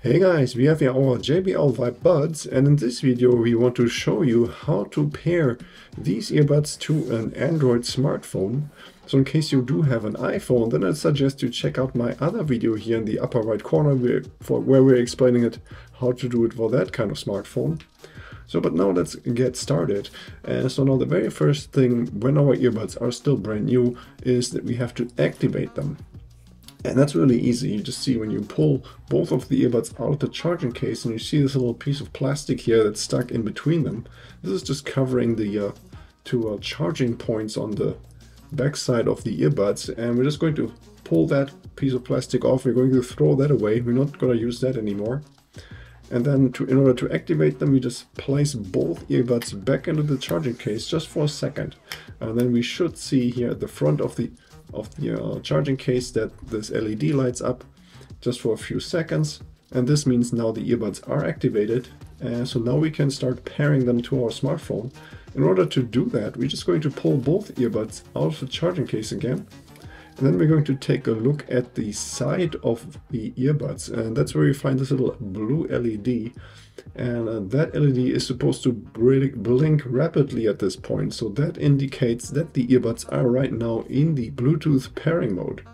Hey guys, we have here our JBL Vibe Buds and in this video we want to show you how to pair these earbuds to an Android smartphone. So in case you do have an iPhone, then I suggest you check out my other video here in the upper right corner where, for, where we're explaining it how to do it for that kind of smartphone. So but now let's get started. Uh, so now the very first thing when our earbuds are still brand new is that we have to activate them. And that's really easy. You just see when you pull both of the earbuds out of the charging case and you see this little piece of plastic here that's stuck in between them. This is just covering the uh, two uh, charging points on the back side of the earbuds. And we're just going to pull that piece of plastic off. We're going to throw that away. We're not going to use that anymore. And then to, in order to activate them, we just place both earbuds back into the charging case just for a second. And then we should see here at the front of the of the uh, charging case that this LED lights up just for a few seconds. And this means now the earbuds are activated. So now we can start pairing them to our smartphone. In order to do that, we're just going to pull both earbuds out of the charging case again. Then we're going to take a look at the side of the earbuds. And that's where you find this little blue LED and uh, that LED is supposed to blink rapidly at this point so that indicates that the earbuds are right now in the Bluetooth pairing mode.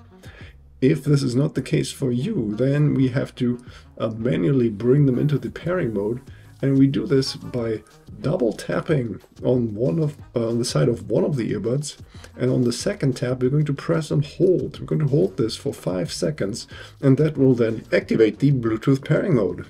If this is not the case for you then we have to uh, manually bring them into the pairing mode and we do this by double tapping on one of uh, on the side of one of the earbuds. And on the second tap we're going to press and hold. We're going to hold this for five seconds. And that will then activate the bluetooth pairing mode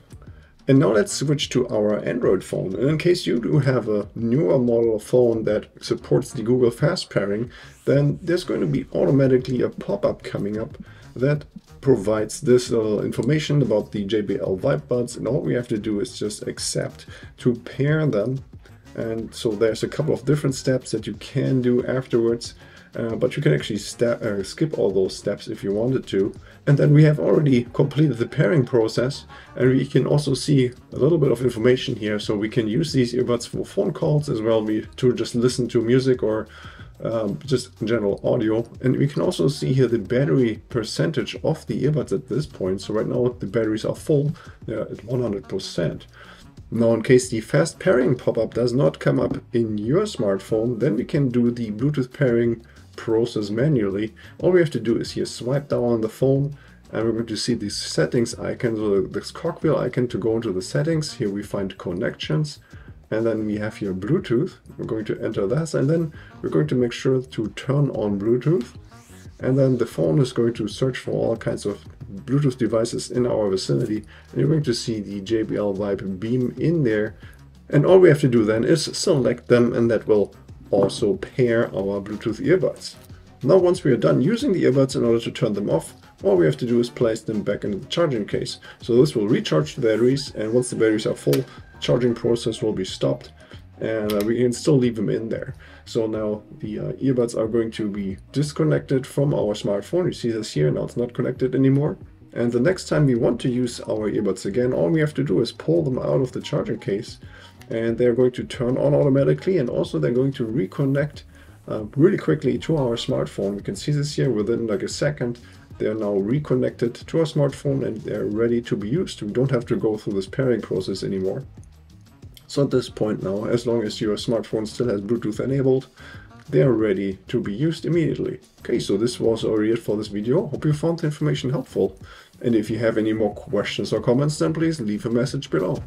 and now let's switch to our Android phone. And in case you do have a newer model of phone that supports the Google Fast Pairing, then there's going to be automatically a pop-up coming up that provides this little information about the JBL Vibe Buds. And all we have to do is just accept to pair them. And so there's a couple of different steps that you can do afterwards. Uh, but you can actually uh, skip all those steps if you wanted to. And then we have already completed the pairing process and we can also see a little bit of information here. So we can use these earbuds for phone calls as well we, to just listen to music or um, just general audio. And we can also see here the battery percentage of the earbuds at this point. So right now the batteries are full, they're at 100%. Now in case the fast pairing pop-up does not come up in your smartphone, then we can do the Bluetooth pairing process manually, all we have to do is here swipe down on the phone and we're going to see these settings icon, so this cogwheel icon to go into the settings. Here we find connections and then we have here Bluetooth. We're going to enter that and then we're going to make sure to turn on Bluetooth. And then the phone is going to search for all kinds of Bluetooth devices in our vicinity. And you're going to see the JBL Vibe beam in there. And all we have to do then is select them and that will also pair our Bluetooth earbuds. Now once we are done using the earbuds in order to turn them off, all we have to do is place them back into the charging case. So this will recharge the batteries and once the batteries are full, charging process will be stopped and uh, we can still leave them in there. So now the uh, earbuds are going to be disconnected from our smartphone. You see this here, now it's not connected anymore. And the next time we want to use our earbuds again, all we have to do is pull them out of the charging case and they're going to turn on automatically and also they're going to reconnect uh, really quickly to our smartphone. We can see this here within like a second. They're now reconnected to our smartphone and they're ready to be used. We don't have to go through this pairing process anymore. So at this point now, as long as your smartphone still has Bluetooth enabled, they are ready to be used immediately. Okay, so this was already it for this video. Hope you found the information helpful. And if you have any more questions or comments, then please leave a message below.